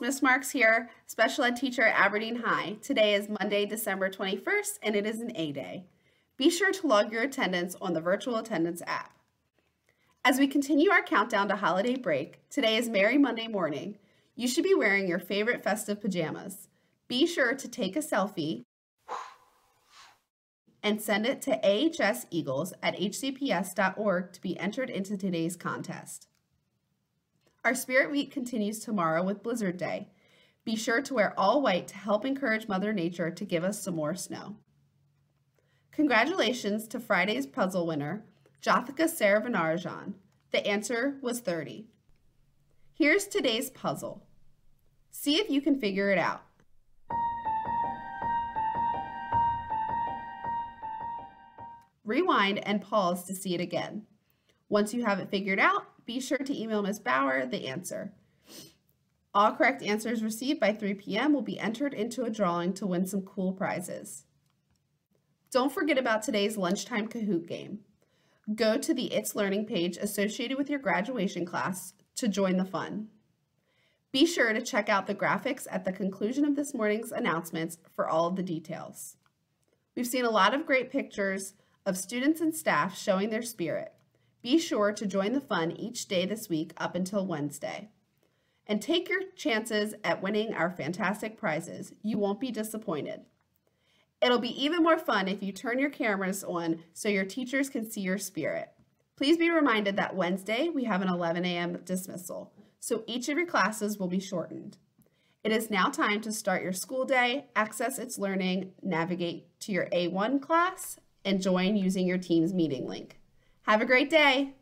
Miss Marks here, special ed teacher at Aberdeen High. Today is Monday, December 21st, and it is an A day. Be sure to log your attendance on the virtual attendance app. As we continue our countdown to holiday break, today is Merry Monday morning. You should be wearing your favorite festive pajamas. Be sure to take a selfie and send it to ahseagles at hcps.org to be entered into today's contest. Our Spirit Week continues tomorrow with Blizzard Day. Be sure to wear all white to help encourage Mother Nature to give us some more snow. Congratulations to Friday's puzzle winner, Jathika Saravanarajan. The answer was 30. Here's today's puzzle. See if you can figure it out. Rewind and pause to see it again. Once you have it figured out, be sure to email Ms. Bauer the answer. All correct answers received by 3 p.m. will be entered into a drawing to win some cool prizes. Don't forget about today's lunchtime Kahoot game. Go to the itslearning page associated with your graduation class to join the fun. Be sure to check out the graphics at the conclusion of this morning's announcements for all of the details. We've seen a lot of great pictures of students and staff showing their spirit. Be sure to join the fun each day this week up until Wednesday. And take your chances at winning our fantastic prizes. You won't be disappointed. It'll be even more fun if you turn your cameras on so your teachers can see your spirit. Please be reminded that Wednesday we have an 11 a.m. dismissal, so each of your classes will be shortened. It is now time to start your school day, access itslearning, navigate to your A1 class, and join using your Teams meeting link. Have a great day.